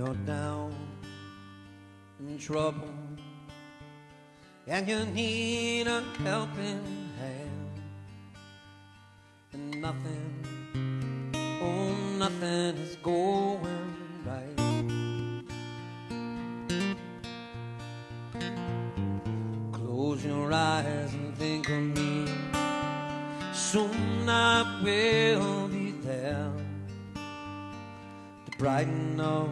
you're down in trouble and you need a helping hand and nothing, oh nothing is going right. Close your eyes and think of me. Soon I will be there to brighten up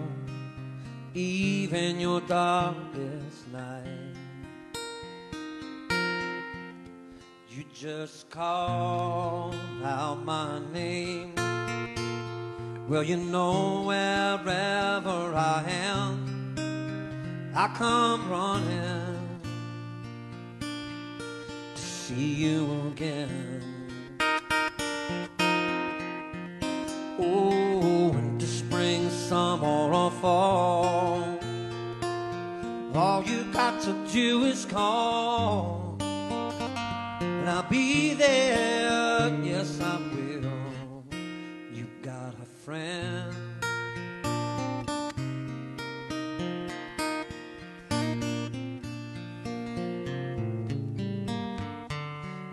even your darkest night. You just call out my name. Well, you know wherever I am, I come running to see you again. All you got to do is call, and I'll be there. Yes, I will. You got a friend.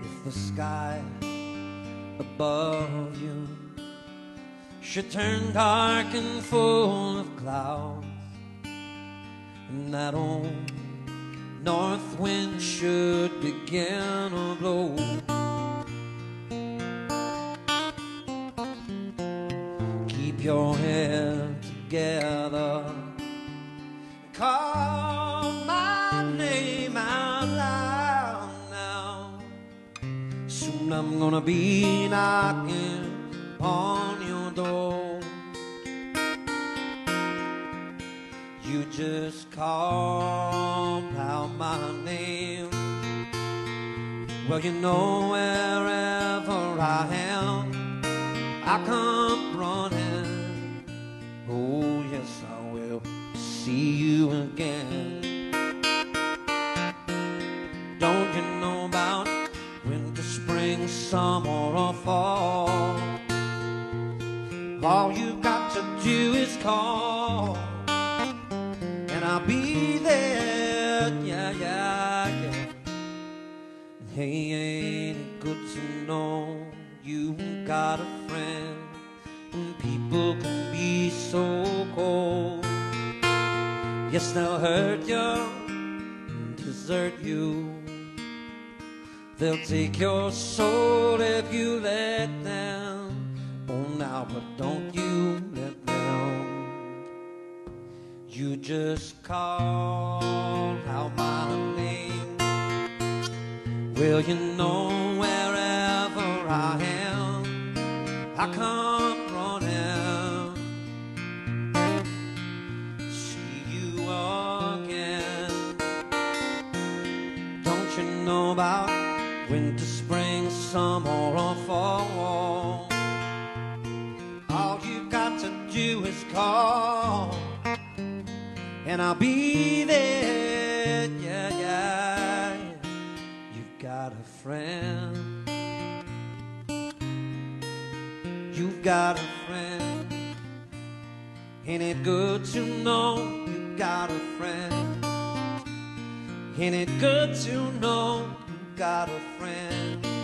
If the sky above you should turn dark and full of clouds, and that old north wind should begin to blow. Keep your head together. Call my name out loud now. Soon I'm gonna be knocking on your door. You just call out my name. Well, you know wherever I am, I come running. Oh, yes, I will see you again. Don't you know about winter, spring, summer, or fall? All you've got to do is call, be there. Yeah, yeah, yeah. Hey, ain't it good to know you got a friend? And people can be so cold. Yes, they'll hurt you, and desert you. They'll take your soul if you let them. Oh, now, but don't just call out my name. Well, you know wherever I am, I come running. See you again. Don't you know about winter, spring, summer, or fall? All you got to do is call, and I'll be there. Yeah, yeah. You've got a friend. You've got a friend. Ain't it good to know you've got a friend? Ain't it good to know you've got a friend?